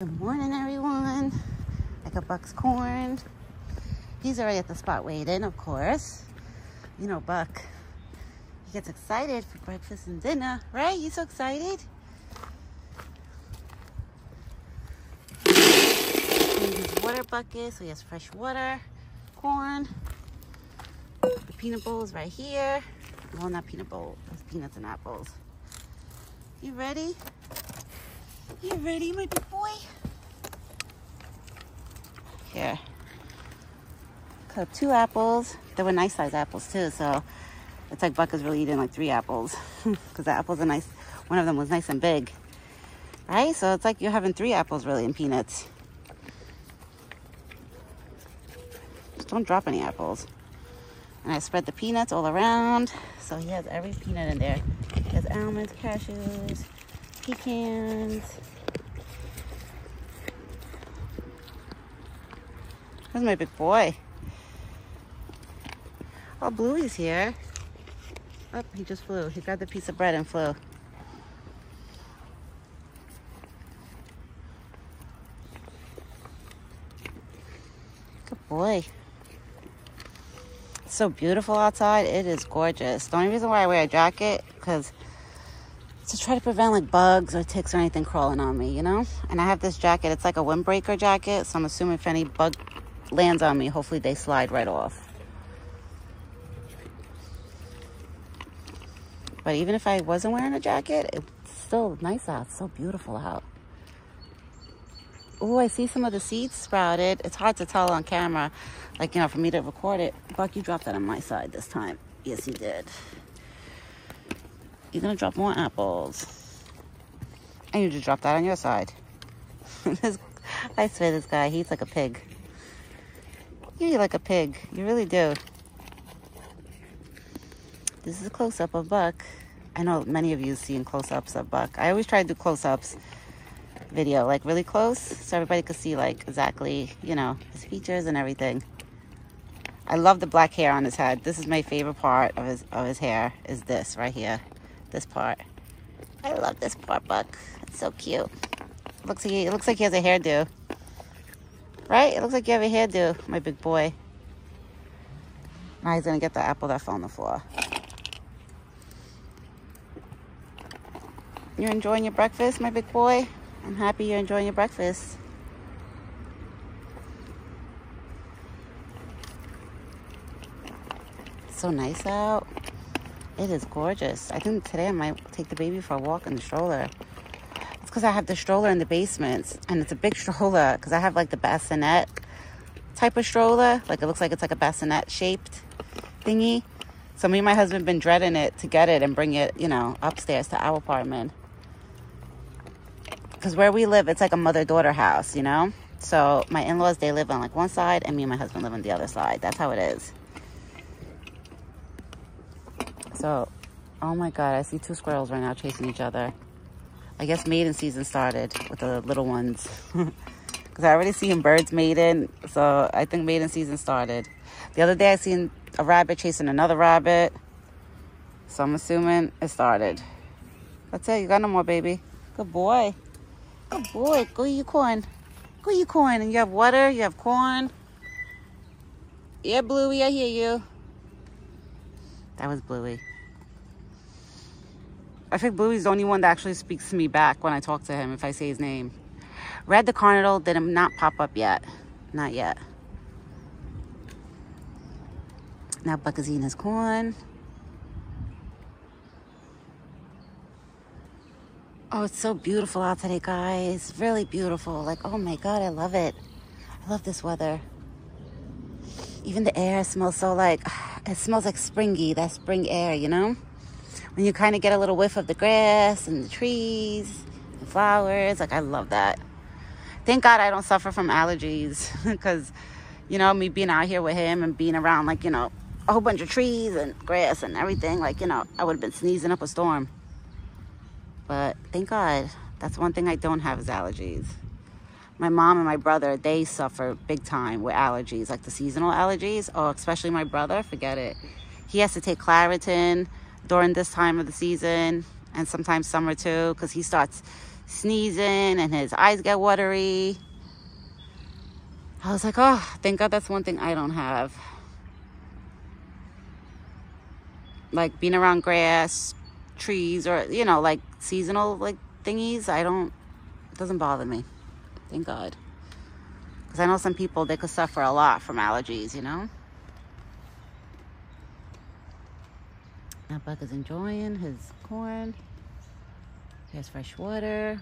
Good morning, everyone. I got Buck's corn. He's already at the spot waiting, of course. You know, Buck, he gets excited for breakfast and dinner, right? You so excited? his water bucket, so he has fresh water, corn. The peanut bowl is right here. Well, not peanut bowl, that's peanuts and apples. You ready? You ready, my big boy? Here. Cut two apples. They were nice size apples too, so it's like Buck is really eating like three apples. Because the apples are nice. One of them was nice and big. Right? So it's like you're having three apples really in peanuts. Just don't drop any apples. And I spread the peanuts all around. So he has every peanut in there. He has almonds, cashews, pecans. There's my big boy. Oh, Bluey's here. Oh, he just flew. He grabbed a piece of bread and flew. Good boy. It's so beautiful outside. It is gorgeous. The only reason why I wear a jacket, because to try to prevent like bugs or ticks or anything crawling on me, you know? And I have this jacket. It's like a windbreaker jacket, so I'm assuming if any bug lands on me, hopefully they slide right off. But even if I wasn't wearing a jacket, it's still nice out. It's so beautiful out. Oh, I see some of the seeds sprouted. It's hard to tell on camera, like, you know, for me to record it. Buck, you dropped that on my side this time. Yes, you did. You're gonna drop more apples. And you just drop that on your side. I swear this guy, he's like a pig. You eat like a pig. You really do. This is a close-up of Buck. I know many of you seen close-ups of Buck. I always try to do close-ups video, like really close, so everybody could see like exactly, you know, his features and everything. I love the black hair on his head. This is my favorite part of his of his hair, is this right here. This part. I love this part, Buck. It's so cute. Looks like he, it looks like he has a hairdo. Right? It looks like you have a hairdo, my big boy. Now he's gonna get the apple that fell on the floor. You're enjoying your breakfast, my big boy? I'm happy you're enjoying your breakfast. So nice out. It is gorgeous. I think today I might take the baby for a walk in the stroller. It's because I have the stroller in the basement and it's a big stroller because I have like the bassinet type of stroller. Like it looks like it's like a bassinet shaped thingy. So me and my husband been dreading it to get it and bring it, you know, upstairs to our apartment because where we live, it's like a mother-daughter house, you know? So my in-laws, they live on like one side and me and my husband live on the other side. That's how it is. So, oh my God, I see two squirrels right now chasing each other. I guess mating season started with the little ones. Because I already seen birds mating, so I think mating season started. The other day I seen a rabbit chasing another rabbit. So I'm assuming it started. That's it, you got no more, baby. Good boy. Good boy. Go eat your corn. Go eat your corn. And you have water. You have corn. Yeah, Bluey, I hear you. That was Bluey. I think Bluey's the only one that actually speaks to me back when I talk to him if I say his name. Red the Cardinal did not pop up yet. Not yet. Now Buck is eating his corn. Oh, it's so beautiful out today, guys. Really beautiful. Like, oh my God, I love it. I love this weather. Even the air smells so like, it smells like springy, that spring air, you know? When you kind of get a little whiff of the grass and the trees and flowers. Like, I love that. Thank God I don't suffer from allergies because, you know, me being out here with him and being around, like, you know, a whole bunch of trees and grass and everything, like, you know, I would have been sneezing up a storm. But thank God, that's one thing I don't have is allergies. My mom and my brother, they suffer big time with allergies, like the seasonal allergies. Oh, especially my brother, forget it. He has to take Claritin during this time of the season and sometimes summer too, because he starts sneezing and his eyes get watery. I was like, oh, thank God that's one thing I don't have. Like being around grass, trees, or, you know, like seasonal like thingies, I don't, it doesn't bother me. Thank God. Because I know some people, they could suffer a lot from allergies, you know? Now Buck is enjoying his corn. He has fresh water.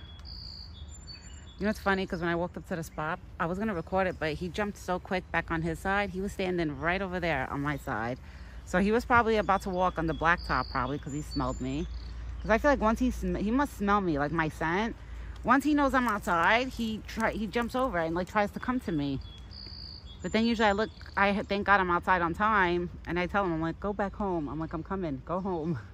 You know what's funny? Because when I walked up to the spot, I was going to record it, but he jumped so quick back on his side. He was standing right over there on my side. So he was probably about to walk on the blacktop probably because he smelled me. Because I feel like once he, he must smell me, like my scent. Once he knows I'm outside, he try, he jumps over and like tries to come to me. But then usually I look, I thank God I'm outside on time. And I tell him, I'm like, go back home. I'm like, I'm coming, go home.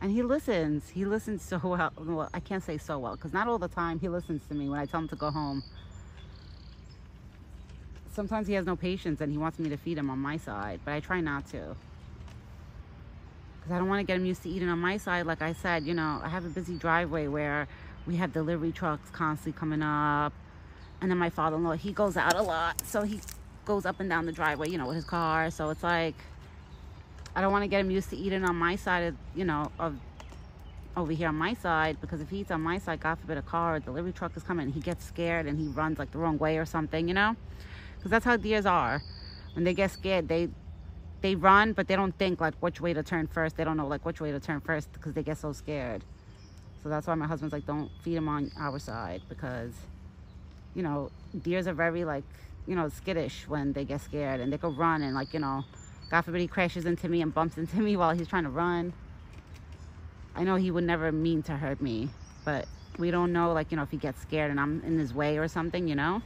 And he listens. He listens so well. Well, I can't say so well because not all the time he listens to me when I tell him to go home. Sometimes he has no patience and he wants me to feed him on my side, but I try not to. Because I don't want to get him used to eating on my side. Like I said, you know, I have a busy driveway where we have delivery trucks constantly coming up. And then my father-in-law, he goes out a lot. So he goes up and down the driveway, you know, with his car. So it's like, I don't want to get him used to eating on my side of, you know, of over here on my side because if he eats on my side, God forbid a car or a delivery truck is coming, he gets scared and he runs like the wrong way or something, you know? Because that's how deers are. When they get scared, they they run, but they don't think like which way to turn first. They don't know like which way to turn first because they get so scared. So that's why my husband's like, don't feed him on our side because, you know, deers are very like, you know, skittish when they get scared and they could run and like, you know, God forbid he crashes into me and bumps into me while he's trying to run. I know he would never mean to hurt me, but we don't know, like, you know, if he gets scared and I'm in his way or something, you know?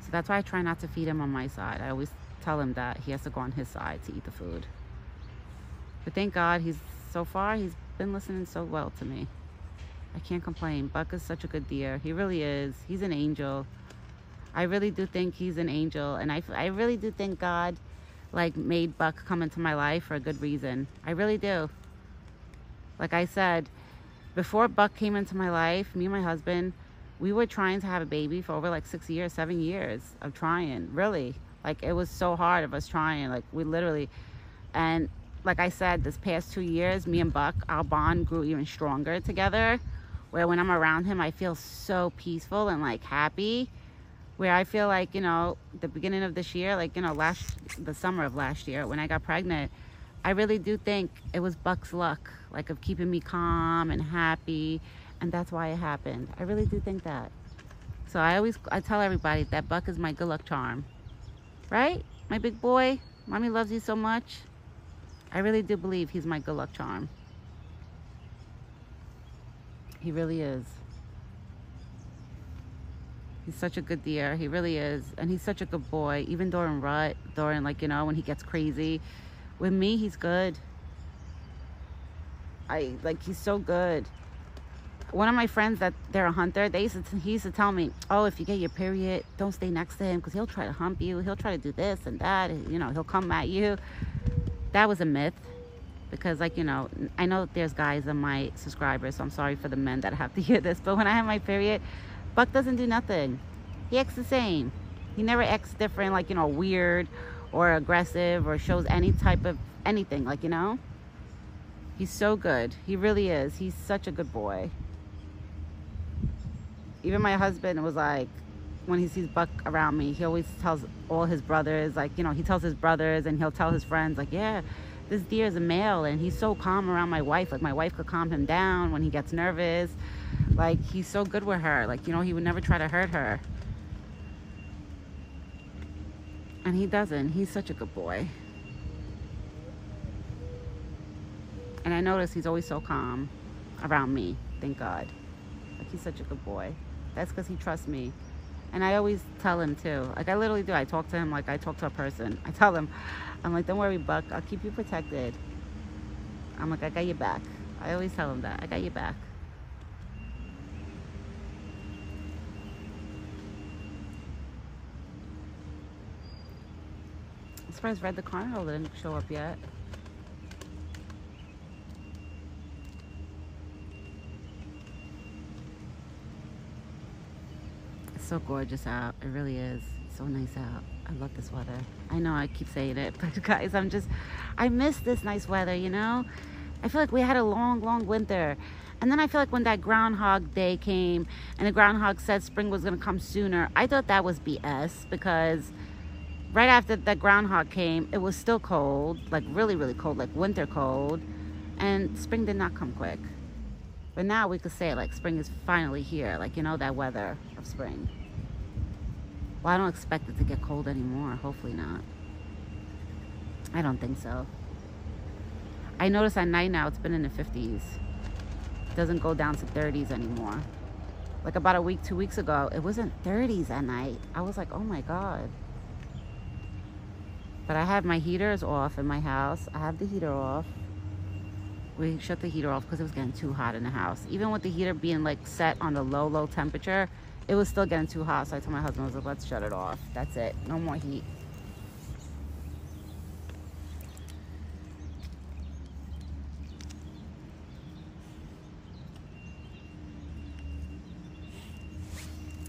So that's why I try not to feed him on my side. I always tell him that he has to go on his side to eat the food. But thank God, he's so far, he's been listening so well to me. I can't complain. Buck is such a good deer. He really is. He's an angel. I really do think he's an angel. And I, I really do think God like made Buck come into my life for a good reason. I really do. Like I said, before Buck came into my life, me and my husband, we were trying to have a baby for over like six years, seven years of trying, really. Like it was so hard of us trying. Like we literally, and like I said, this past two years, me and Buck, our bond grew even stronger together. Where when I'm around him, I feel so peaceful and like happy where I feel like, you know, the beginning of this year, like, you know, last, the summer of last year when I got pregnant, I really do think it was Buck's luck, like of keeping me calm and happy. And that's why it happened. I really do think that. So I always, I tell everybody that Buck is my good luck charm. Right? My big boy. Mommy loves you so much. I really do believe he's my good luck charm. He really is. He's such a good deer. He really is. And he's such a good boy. Even during rut, during like, you know, when he gets crazy. With me, he's good. I, like, he's so good. One of my friends that they're a hunter, they used to, he used to tell me, oh, if you get your period, don't stay next to him because he'll try to hump you. He'll try to do this and that. You know, he'll come at you. That was a myth because like you know i know there's guys in my subscribers so i'm sorry for the men that have to hear this but when i have my period Buck doesn't do nothing. He acts the same. He never acts different, like, you know, weird or aggressive or shows any type of anything, like, you know? He's so good. He really is. He's such a good boy. Even my husband was like, when he sees Buck around me, he always tells all his brothers, like, you know, he tells his brothers and he'll tell his friends, like, yeah, this deer is a male and he's so calm around my wife. Like, my wife could calm him down when he gets nervous. Like, he's so good with her. Like, you know, he would never try to hurt her. And he doesn't. He's such a good boy. And I notice he's always so calm around me. Thank God. Like, he's such a good boy. That's because he trusts me. And I always tell him, too. Like, I literally do. I talk to him like I talk to a person. I tell him, I'm like, don't worry, Buck. I'll keep you protected. I'm like, I got your back. I always tell him that. I got your back. surprised Red the Cardinal didn't show up yet. So gorgeous out. It really is. So nice out. I love this weather. I know I keep saying it, but guys, I'm just, I miss this nice weather, you know? I feel like we had a long, long winter. And then I feel like when that Groundhog Day came and the groundhog said spring was going to come sooner, I thought that was BS because right after that groundhog came, it was still cold, like really, really cold, like winter cold. And spring did not come quick. But now we could say like spring is finally here, like, you know, that weather spring. Well, I don't expect it to get cold anymore. Hopefully not. I don't think so. I notice at night now it's been in the 50s. It doesn't go down to 30s anymore. Like about a week, two weeks ago, it wasn't 30s at night. I was like, oh my God. But I have my heaters off in my house. I have the heater off. We shut the heater off because it was getting too hot in the house. Even with the heater being like set on the low, low temperature, it was still getting too hot. So I told my husband, I was like, let's shut it off. That's it. No more heat.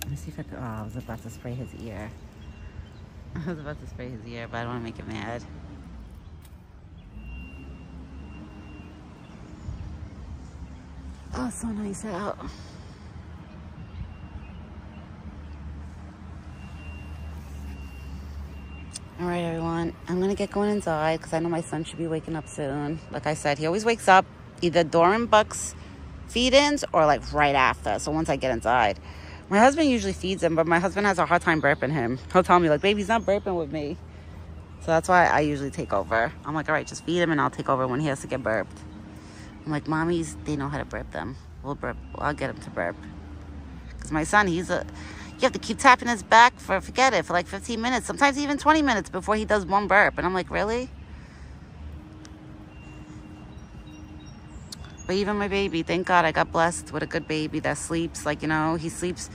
Let me see if I could, oh, I was about to spray his ear. I was about to spray his ear, but I don't want to make him mad. Oh, so nice out. All right, everyone. I'm to get going inside because I know my son should be waking up soon. Like I said, he always wakes up either during Buck's feed-ins or like right after. So once I get inside. My husband usually feeds him, but my husband has a hard time burping him. He'll tell me like, baby's not burping with me. So that's why I usually take over. I'm like, all right, just feed him and I'll take over when he has to get burped. I'm like, mommies, they know how to burp them. We'll burp. I'll get him to burp. Because my son, he's a, you have to keep tapping his back for, forget it, for like 15 minutes, sometimes even 20 minutes before he does one burp. And I'm like, really? But even my baby, thank God I got blessed with a good baby that sleeps. Like, you know, he sleeps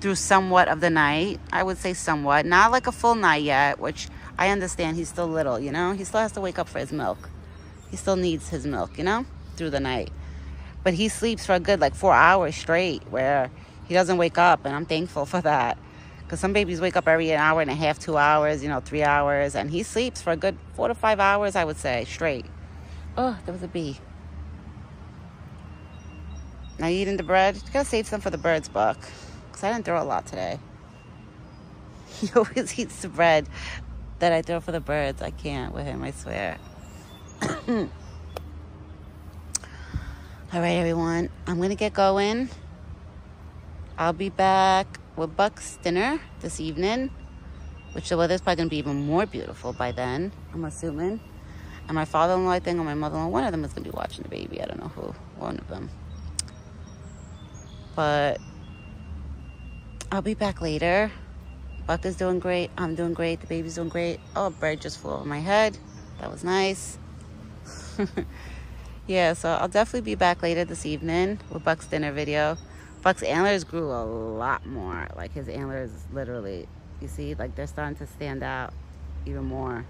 through somewhat of the night. I would say somewhat. Not like a full night yet, which I understand he's still little, you know? He still has to wake up for his milk. He still needs his milk, you know? Through the night. But he sleeps for a good like four hours straight where he doesn't wake up. And I'm thankful for that. Because some babies wake up every an hour and a half, two hours, you know, three hours. And he sleeps for a good four to five hours, I would say, straight. Oh, there was a bee. Now you eating the bread? You gotta save some for the birds, Buck. Because I didn't throw a lot today. He always eats the bread that I throw for the birds. I can't with him, I swear. All right, everyone. I'm gonna get going. I'll be back with Buck's dinner this evening, which the weather's probably gonna be even more beautiful by then, I'm assuming. And my father-in-law, I think, or my mother-in-law, one of them is gonna be watching the baby. I don't know who. One of them. But I'll be back later. Buck is doing great. I'm doing great. The baby's doing great. Oh, a bird just flew over my head. That was nice. yeah, so I'll definitely be back later this evening with Buck's dinner video. Buck's antlers grew a lot more. Like his antlers literally, you see, like they're starting to stand out even more.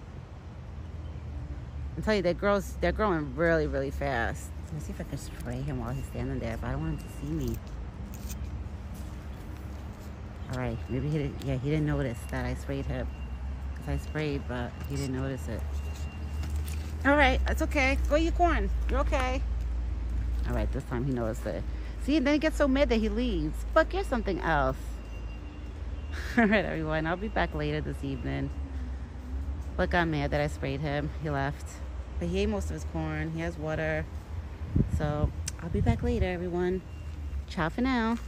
I'm telling you, they grows, they're growing really, really fast. Let me see if I can spray him while he's standing there, but I don't want him to see me. All right, maybe he didn't, yeah, he didn't notice that I sprayed him. Because I sprayed, but he didn't notice it. All right, that's okay. Go eat your corn. You're okay. All right, this time he noticed it. See, and then he gets so mad that he leaves. But get something else. All right, everyone, I'll be back later this evening. But got mad that I sprayed him. He left. But he ate most of his corn. He has water. So I'll be back later, everyone. Ciao for now.